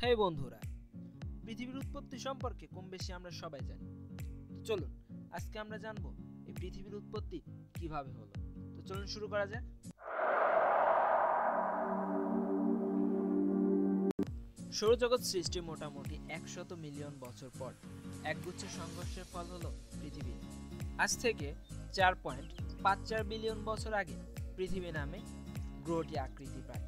হ্যাঁ বন্ধুরা, পৃথিবীর উৎপত্তি সম্পর্কে কম বেশি আমরা সবাই জানি। তো চলুন, আজকে আমরা জানব এই পৃথিবীর উৎপত্তি কীভাবে হলো। তো চলুন শুরু করা যাক। সৌরজগৎ সৃষ্টি মোটামুটি একশত মিলিয়ন বছর পর একগুচ্ছ সংঘর্ষের ফল হলো পৃথিবী। আজ থেকে চার পয়েন্ট পাঁচ চার বিলিয়ন বছর আগে পৃথিবী নামে গ্রহটি আকৃতি পায়।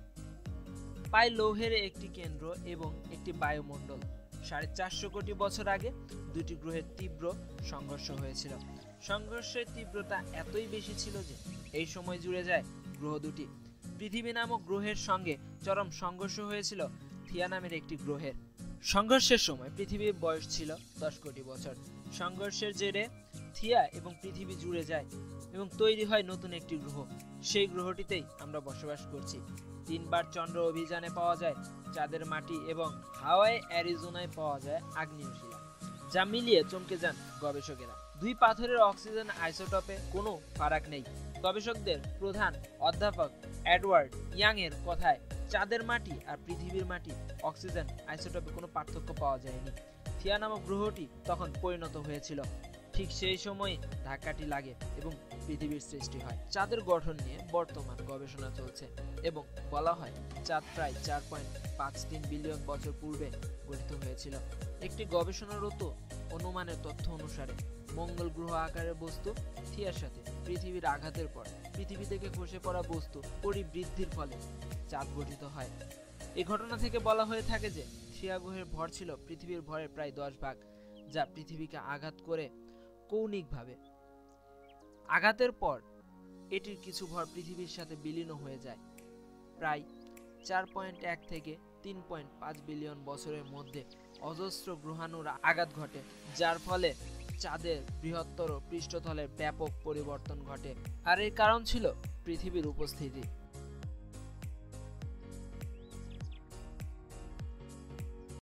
পায় লৌহের একটি কেন্দ্র এবং একটি বায়ুমণ্ডল। সাড়ে চারশো কোটি বছর আগে দুটি গ্রহের তীব্র সংঘর্ষ হয়েছিল। সংঘর্ষের তীব্রতা এতই বেশি ছিল যে এই সময় জুড়ে যায় গ্রহ দুটি। পৃথিবী নামক গ্রহের সঙ্গে চরম সংঘর্ষ হয়েছিল থিয়া নামের একটি গ্রহের। সংঘর্ষের সময় পৃথিবীর বয়স ছিল দশ কোটি বছর। সংঘর্ষের জেরে থিয়া এবং পৃথিবী জুড়ে যায় এবং তৈরি হয় নতুন একটি গ্রহ। সেই গ্রহটিতেই আমরা বসবাস করছি। তিনবার চন্দ্র অভিযানে পাওয়া যায়, চাঁদের মাটি এবং হাওয়াই অ্যারিজোনায় পাওয়া যায় আগ্নেয় শিলা যা মিলিয়ে চমকে যান গবেষকেরা। দুই পাথরের অক্সিজেন আইসোটপে কোনো ফারাক নেই। গবেষকদের প্রধান অধ্যাপক এডওয়ার্ড ইয়াং এর কথায়, চাঁদের মাটি আর পৃথিবীর মাটি অক্সিজেন আইসোটপে কোনো পার্থক্য পাওয়া যায়নি। থিয়া নামক গ্রহটি তখন পরিণত হয়েছিল। ঠিক সেই সময় ধাক্কাটি লাগে এবং পৃথিবীর সৃষ্টি হয়। চাঁদের গঠন নিয়ে বর্তমান গবেষণা চলছে এবং বলা হয় চাঁদ প্রায় চার পয়েন্ট পাঁচ তিন বিলিয়ন বছর পূর্বে গঠিত হয়েছিল। একটি গবেষণারত অনুমানের তথ্য অনুসারে মঙ্গল গ্রহ আকারের বস্তু, থিয়ার সাথে পৃথিবীর আঘাতের পর পৃথিবী থেকে খসে পড়া বস্তু পরিবৃদ্ধির ফলে চাঁদ গঠিত হয়। এই ঘটনা থেকে বলা হয়ে থাকে যে, থিয়া গ্রহের ভর ছিল পৃথিবীর ভরের প্রায় দশ ভাগ, যা পৃথিবীকে আঘাত করে কৌণিকভাবে। আঘাতের পর এটির কিছু ভর পৃথিবীর সাথে বিলীন হয়ে যায়। প্রায় চার পয়েন্ট এক থেকে তিন পয়েন্ট পাঁচ বিলিয়ন বছরের মধ্যে অজস্র গ্রহাণুর আঘাত ঘটে, যার ফলে চাঁদের বৃহত্তর পৃষ্ঠতলের ব্যাপক পরিবর্তন ঘটে। আর এর কারণ ছিল পৃথিবীর উপস্থিতি।